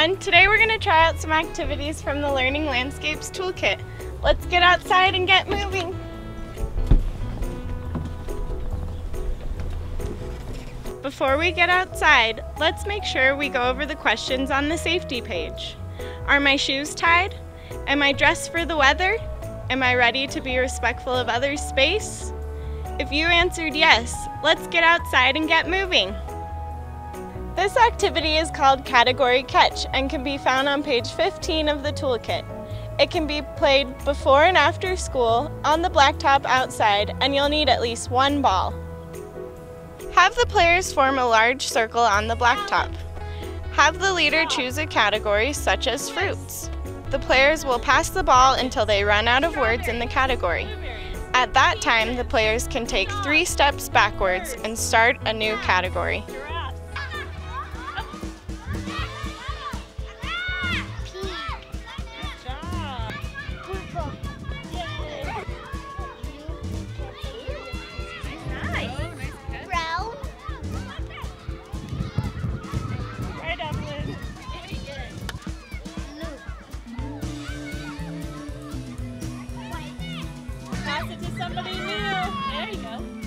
everyone. Today we're going to try out some activities from the Learning Landscapes Toolkit. Let's get outside and get moving. Before we get outside, let's make sure we go over the questions on the safety page. Are my shoes tied? Am I dressed for the weather? Am I ready to be respectful of others' space? If you answered yes, let's get outside and get moving. This activity is called Category Catch and can be found on page 15 of the toolkit. It can be played before and after school, on the blacktop outside, and you'll need at least one ball. Have the players form a large circle on the blacktop. Have the leader choose a category such as fruits. The players will pass the ball until they run out of words in the category. At that time, the players can take three steps backwards and start a new category. somebody new. There you go.